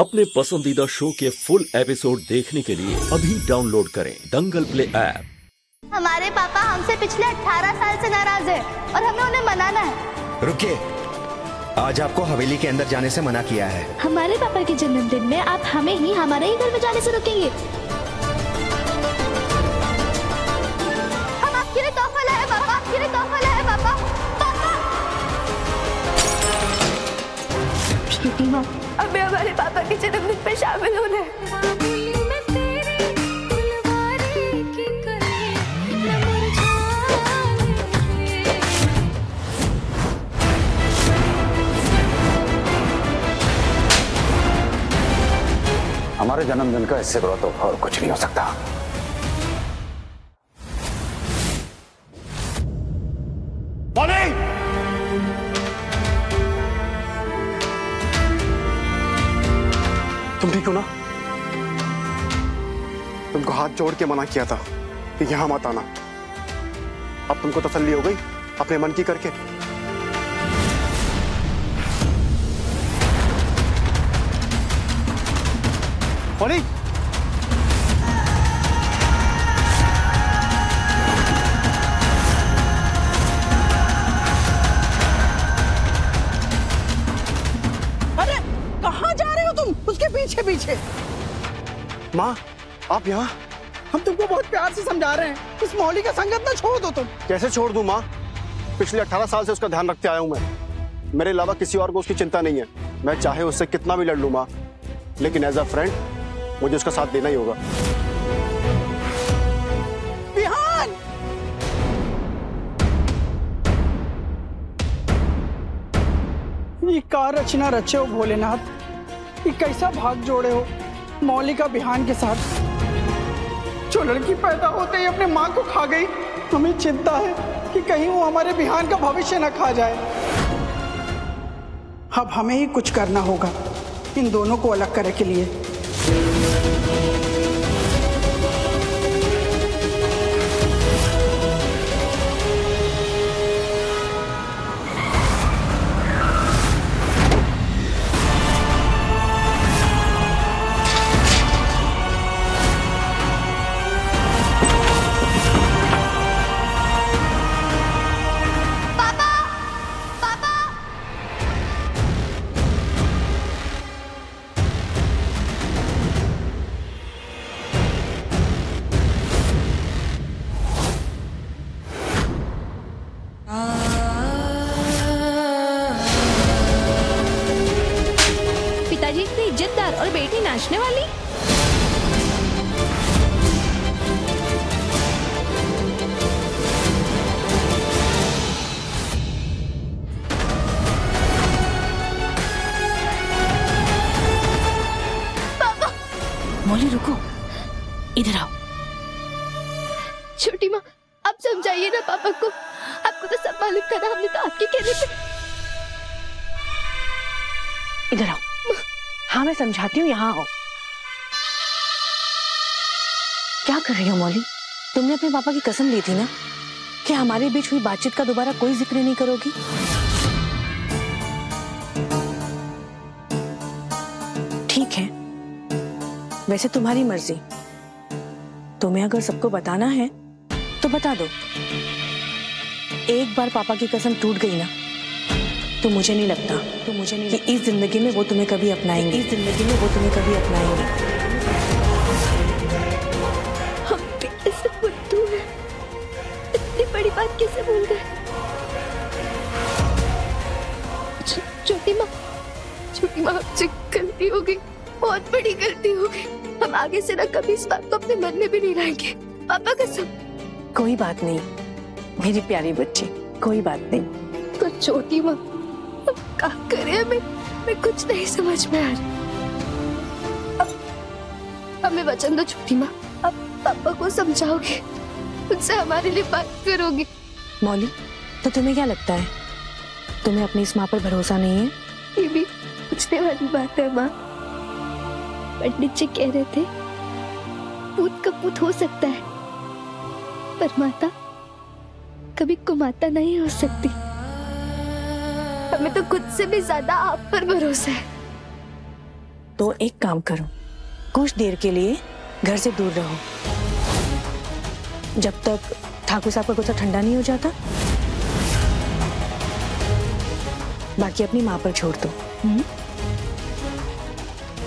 अपने पसंदीदा शो के फुल एपिसोड देखने के लिए अभी डाउनलोड करें दंगल प्ले ऐप। हमारे पापा हमसे पिछले 18 साल से नाराज़ है और हमें उन्हें मनाना है। रुकिए। आज आपको हवेली के अंदर जाने से मना किया है। हमारे पापा के जन्मदिन में आप हमें ही हमारे ही घर में जाने से रुकेंगे। हम आपके लिए तोहफा लाए पापा। आपके लिए तोहफा लाए पापा। पापा। छोटी माँ अबे हमारे पापा के जन्मदिन पे शामिल होना हमारे जन्मदिन का इससे बड़ा तोहफा और कुछ नहीं हो सकता। तुम ठीक हो ना? तुमको हाथ जोड़ के मना किया था कि यहाँ मत आना। अब तुमको तसल्ली हो गई अपने मन की करके। होली माँ आप यहाँ? हम तुमको बहुत प्यार से समझा रहे हैं। इस मौली का संगत ना छोड़ दो तुम। कैसे छोड़ दूँ माँ? पिछले 18 साल से उसका ध्यान रखते आया हूँ मैं। मेरे अलावा किसी और को उसकी चिंता नहीं है। मैं चाहे उससे कितना भी लड़ लूँ माँ लेकिन एज अ फ्रेंड मुझे उसका साथ देना ही होगा। बिहान! ये कार रचना रचे हो भोलेनाथ। ये कैसा भाग जोड़े हो? मौली का बिहान के साथ। जो लड़की पैदा होते ही अपने माँ को खा गई, हमें चिंता है कि कहीं वो हमारे बिहान का भविष्य न खा जाए। अब हमें ही कुछ करना होगा, इन दोनों को अलग करने के लिए। इज्जतदार और बेटी नाचने वाली? मौली रुको। इधर आओ। छोटी माँ आप समझाइए ना पापा को। आपको तो सब मालूम था ना हमने तो आपके कहने पे इधर आओ। हाँ मैं समझाती हूँ यहाँ आओ। क्या कर रही हो मौली? तुमने अपने पापा की कसम ली थी ना? कि हमारे बीच हुई बातचीत का दोबारा कोई ज़िक्र नहीं करोगी? ठीक है। वैसे तुम्हारी मर्ज़ी। तुम्हें अगर सबको बताना है तो बता दो। एक बार पापा की कसम टूट गई ना? तो मुझे नहीं लगता तो मुझे नहीं कि इस ज़िंदगी में वो तुम्हें कभी अपनाएँगे। इस ज़िंदगी में वो तुम्हें कभी अपनाएँगे। हम भी ऐसे बुद्धू हैं। इतनी बड़ी बात कैसे भूल गए? छोटी माँ छोटी माँ हमसे गलती हो गई बहुत बड़ी गलती हो गई हम आगे से ना कभी इस बात को अपने मन में भी नहीं लाएँगे। पापा कसम कोई बात नहीं मेरी प्यारी बच्ची कोई बात नहीं। तो छोटी माँ अब क्या करें हमें? मैं कुछ नहीं समझ में आ रही। अब हमें वचन दो छोटी माँ। अब पापा को समझाओगे उनसे हमारे लिए बात करोगे। मौली तो तुम्हें क्या लगता है? तुम्हें अपनी इस माँ पर भरोसा नहीं है? ये भी पूछने वाली बात है माँ। पंडित जी कह रहे थे पूत का पूत हो सकता है। पर माता कभी कुमाता नहीं हो सकती। हमें तो खुद से भी ज़्यादा आप पर भरोसा है। तो एक काम करो। कुछ देर के लिए घर से दूर रहो। जब तक ठाकुर साहब का गुस्सा ठंडा नहीं हो जाता बाकी अपनी माँ पर छोड़ दो। हम्म?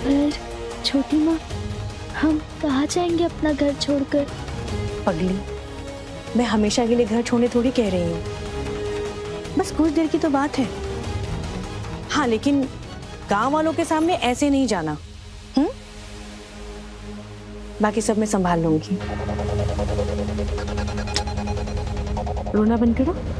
पर छोटी माँ हम कहा जाएँगे अपना घर छोड़कर? पगली मैं हमेशा के लिए घर छोड़ने थोड़ी कह रही हूँ। बस कुछ देर की तो बात है। हाँ लेकिन गाँव वालों के सामने ऐसे नहीं जाना। हम्म? बाकी सब मैं संभाल लूँगी। रोना बंद करो।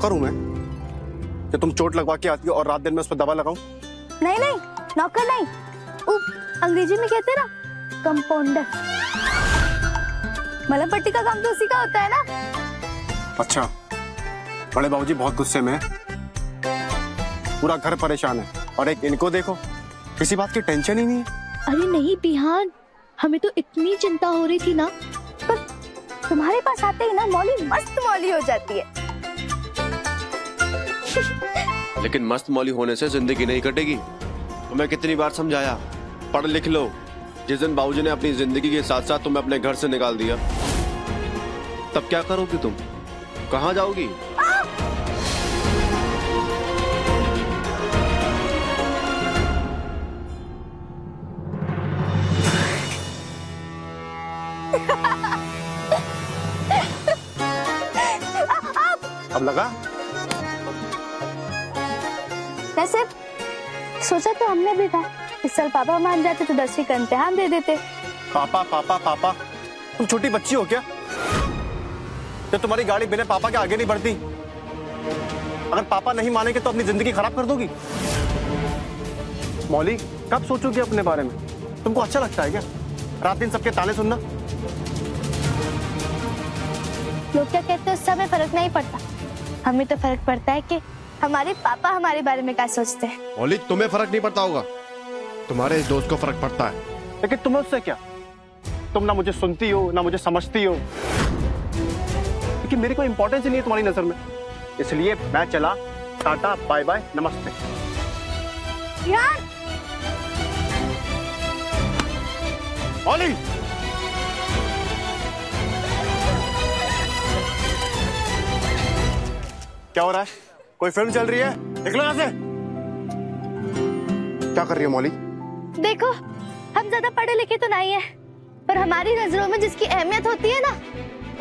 नौकर हूँ मैं। कि तुम चोट लगवा के आती हो और रात दिन में उस पर दवा लगाऊँ? नहीं नहीं नौकर नहीं। वो अंग्रेज़ी में कहते ना कंपाउंडर मलम पट्टी का काम तो उसी का होता है ना? अच्छा बड़े बाबूजी बहुत गुस्से में पूरा घर परेशान है। और एक इनको देखो किसी बात की टेंशन ही नहीं है। अरे नहीं बिहान हमें तो इतनी चिंता हो रही थी ना। पर तुम्हारे पास आते ही ना मौली मस्त मौली हो जाती है। लेकिन मस्त मौली होने से ज़िंदगी नहीं कटेगी। तुम्हें कितनी बार समझाया? पढ़ लिख लो। जिस दिन बाबूजी ने अपनी ज़िंदगी के साथ साथ तुम्हें अपने घर से निकाल दिया। तब क्या करोगी तुम? कहाँ जाओगी? अब लगा? वैसे सोचा तो हमने भी था। इस साल पापा मान जाते तो दसवीं का इम्तिहान दे देते। पापा पापा पापा। तुम छोटी बच्ची हो क्या? तो तुम्हारी गाड़ी बिना पापा के आगे नहीं बढ़ती अगर पापा नहीं मानेंगे तो अपनी ज़िंदगी खराब कर दोगी। मौली कब सोचोगी अपने बारे में? तुमको अच्छा लगता है क्या? रात दिन सबके ताले सुनना। लोग क्या कहते हैं उससे हमें फ़र्क नहीं पड़ता। हमें तो फ़र्क पड़ता है कि हमारे पापा हमारे बारे में क्या सोचते हैं? मौली तुम्हें फ़र्क नहीं पड़ता होगा। तुम्हारे इस दोस्त को फ़र्क पड़ता है। लेकिन तुम्हें उससे क्या? तुम ना मुझे सुनती हो ना मुझे समझती हो। क्योंकि मेरी कोई इंपॉर्टेंस ही नहीं है तुम्हारी नज़र में। इसलिए मैं चला। टाटा बाय बाय नमस्ते। यार! मौली! क्या हो रहा है? कोई फ़िल्म चल रही है? निकलो यहाँ से। क्या कर रही है मौली? देखो हम ज़्यादा पढ़े लिखे तो नहीं है पर हमारी नज़रों में जिसकी अहमियत होती है ना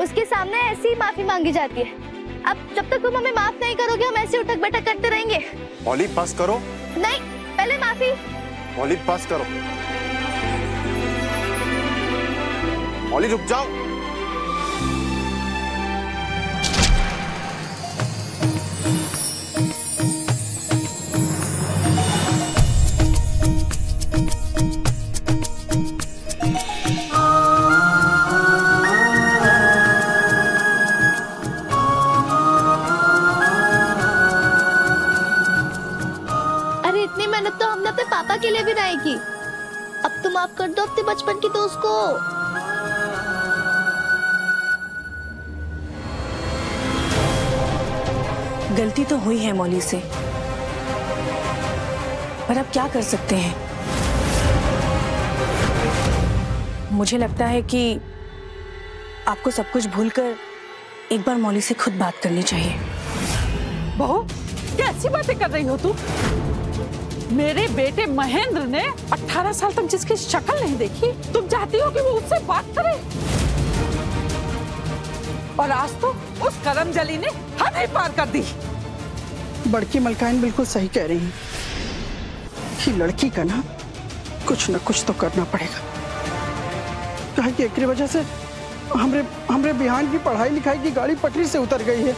उसके सामने ऐसी माफ़ी मांगी जाती है। अब जब तक तुम हमें माफ़ नहीं करोगे हम ऐसे उठक बैठक करते रहेंगे। मौली बस करो। नहीं पहले माफ़ी। मौली बस करो। मौली रुक जाओ। अपने पापा के लिए भी नहीं अब तुम माफ़ कर दो अपने बचपन की दोस्त को। गलती तो हुई है मौली से। पर अब क्या कर सकते हैं? मुझे लगता है कि आपको सब कुछ भूलकर एक बार मौली से खुद बात करनी चाहिए। बहू कैसी बातें कर रही हो तू? मेरे बेटे महेंद्र ने 18 साल तक जिसकी शक्ल नहीं देखी, तुम चाहती हो कि वो उससे बात करे? और आज तो उस करम जली ने हद ही पार कर दी। बड़की मलकाइन बिल्कुल सही कह रही हैं कि लड़की का ना कुछ न कुछ तो करना पड़ेगा। कहा कि एक वजह से हमरे हमरे बिहान की पढ़ाई लिखाई की गाड़ी पटरी से उतर गई है।